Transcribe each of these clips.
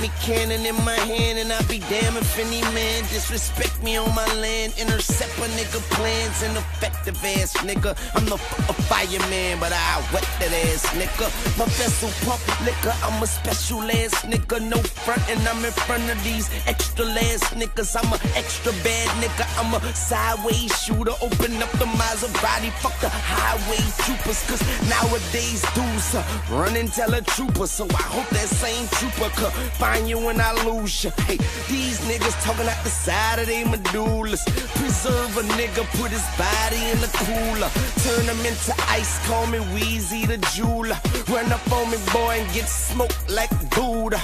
me cannon in my hand, and I'll be damn if any man disrespect me on my land. Intercept a nigga plans, ineffective ass nigga. I'm the a fireman, but I wet that ass nigga. My vessel pump liquor, I'm a special ass nigga. No front, and I'm in front of these extra ass niggas. I'm a extra bad nigga. I'm a sideways shooter. Open up the Maserati, fuck the highway troopers. Cause nowadays dudes uh, run and tell a trooper. So I hope that same trooper could find you when I lose you. Hey, these niggas talking out the side of their medullas. Preserve a nigga, put his body in the cooler. Turn him into ice, call me Weezy the jeweler. Run up on me, boy, and get smoked like Buddha.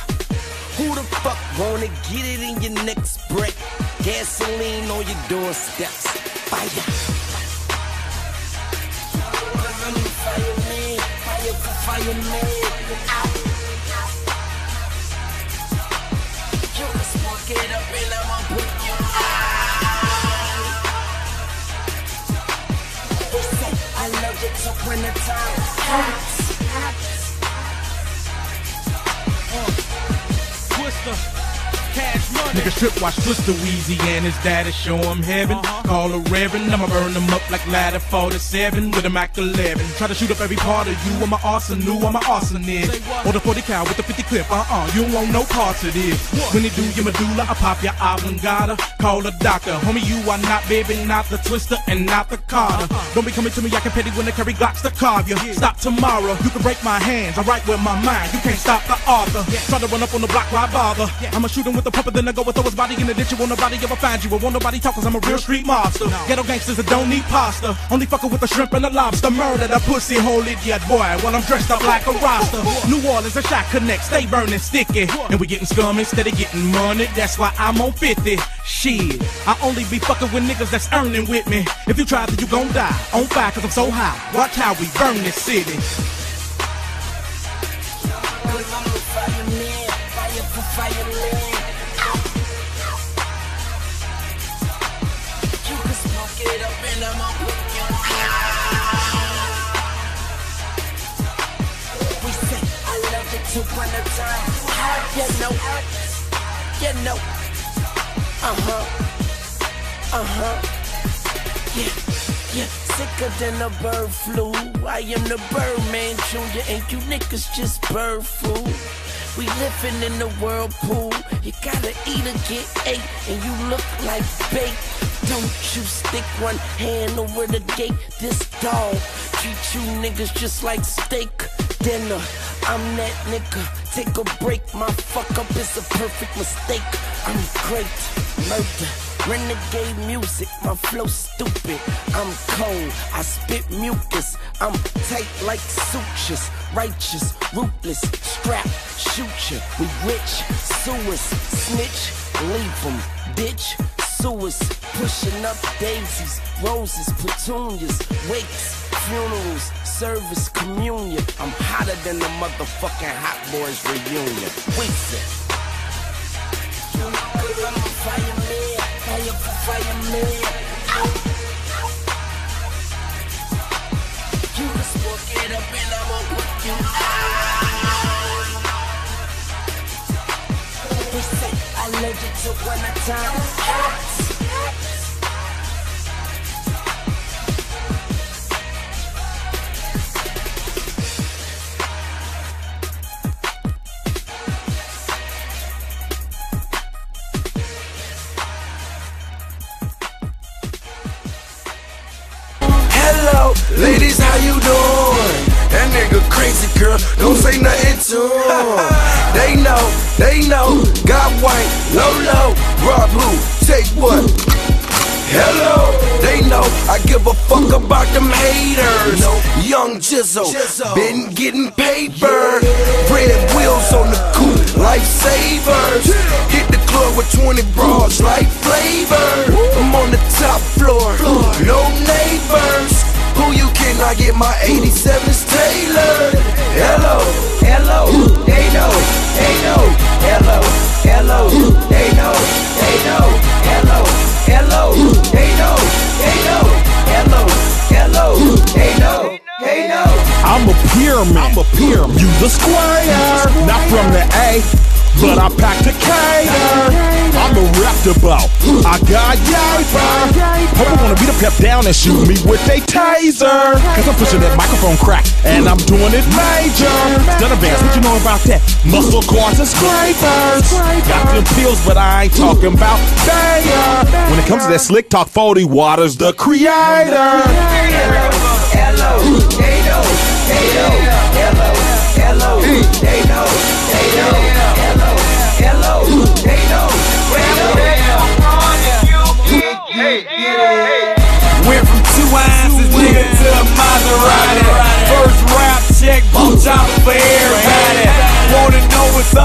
Who the fuck wanna get it in your next breath? Gasoline on your doorsteps. Fire. Fireman, fire for fireman. Ow. It up and I'ma put you oh, out. Say I love you till wintertime hurts. Cash money. Nigga strip watch Twister Weezy and his daddy show him heaven. Call a reverend, I'ma burn them up like ladder 47 with a Mac 11. Try to shoot up every part of you, I'm a arsenal, I'm a arsonist. Or the 40 cal with the 50 clip, uh-uh, you don't want no parts of this. When they do your medulla, I pop your oblongata. Call a doctor, homie, you are not baby, not the Twister and not the Carter. Don't be coming to me, I can petty when they carry Glocks to carve you. Stop tomorrow, you can break my hands, I write with my mind, you can't stop the author. Try to run up on the block, why bother? I'ma shoot him with the pumper, then I go and throw his body in the ditch. You want nobody ever find you, I won't nobody talk, cause I'm a real street monster. Ghetto gangsters that don't need pasta, only fucking with the shrimp and the lobster. Murder the pussy hole idiot boy, while I'm dressed up like a roster. New Orleans, a shot connect, stay burning sticky. And we getting scum instead of getting money, that's why I'm on 50. Shit, I only be fucking with niggas that's earning with me. If you try, then you gon' die. On fire, cause I'm so high. Watch how we burn this city. Cause I'm a fireman, fire for fireman. It up and you out. We say I love it to wintertime. You know, you know. Uh-huh, uh-huh. Yeah, yeah, sicker than a bird flu. I am the Birdman Junior, and you niggas just bird food. We living in the whirlpool. You gotta eat or get ate, and you look like bait. Don't you stick one hand over the gate. This dog treat you niggas just like steak dinner. I'm that nigga. Take a break. My fuck up is a perfect mistake. I'm great. Murder. Renegade music, my flow stupid. I'm cold, I spit mucus. I'm tight like sutures, righteous, ruthless, strap, shoot ya. We rich, suers, snitch, leave 'em, bitch, suers, pushing up daisies, roses, petunias, wakes, funerals, service, communion. I'm hotter than the motherfucking Hot Boys reunion. Fireman. You I'ma put you out. Say I love you till wintertime hurts. Hello, ladies, how you doing? That nigga crazy girl, don't say nothing to him. they know, they know, got white, low low, raw blue, take what? Hello, they know I give a fuck about them haters. Young Jizzle, been getting paper. Red wheels on the coupe, lifesavers. Hit the club with 20 bras like flavor. I'm on the top floor, no neighbors. Who you kidding? I get my 87s tailored. Hello, hello, they know, they know. Hello, hello, they know, they know. Hello, hello, they know, they know. Hello, hello, they know, they know. I'm a pyramid. I'm a pyramid. You the square. A about. I got yaper. Hope I wanna beat a pep down and shoot me with a taser. Cause I'm pushing that microphone crack and I'm doing it major. Still advance, what you know about that? Muscle cars and scrapers. Got them pills, but I ain't talking about Bayer. When it comes to that slick talk 40 waters, the creator. Went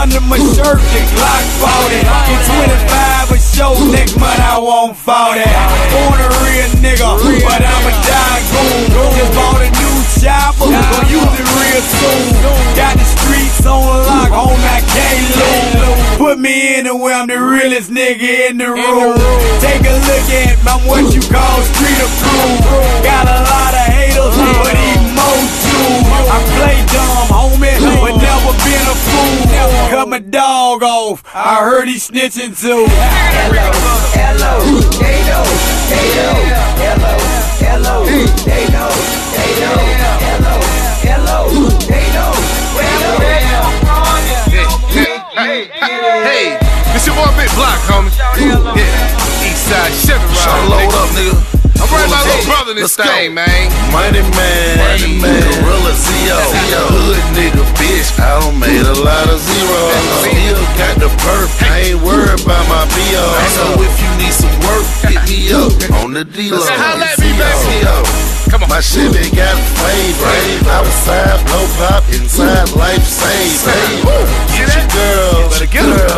under my shirt? The Glock 40. Get 25 a show, next month I want 40. Born a real nigga, but I'm a dying goon. Just bought a new chopper, gonna use it real soon. Got the streets on lock, oh, on that K-Loon. Put me in the way I'm the realest nigga in the room. Take a look at me, I'm what you call street approved. Got a lot of haters, but even more too. I play dumb, homie, but never been a fool. Cut my dog off, I heard he snitching too. Hello, hello, they know, they know. Hello, hello, they know, they know. Hello, hello, they know, they know. Hey, this your boy Big Block, homie. Yeah, East Side Chevy Ride, load up, nigga. I'm running my little brother this let's go. thing, man. Money man, Money man. Gorilla CO, hood nigga, bitch. I done made a lot of zeros. Still got the perk, I ain't worried about my PO. So if you need some work, hit me up on the deal. Let's holla at me, baby. Come on. My Chevy got a flame, outside blow pop, inside life save. Get your girl, Better get her. girl.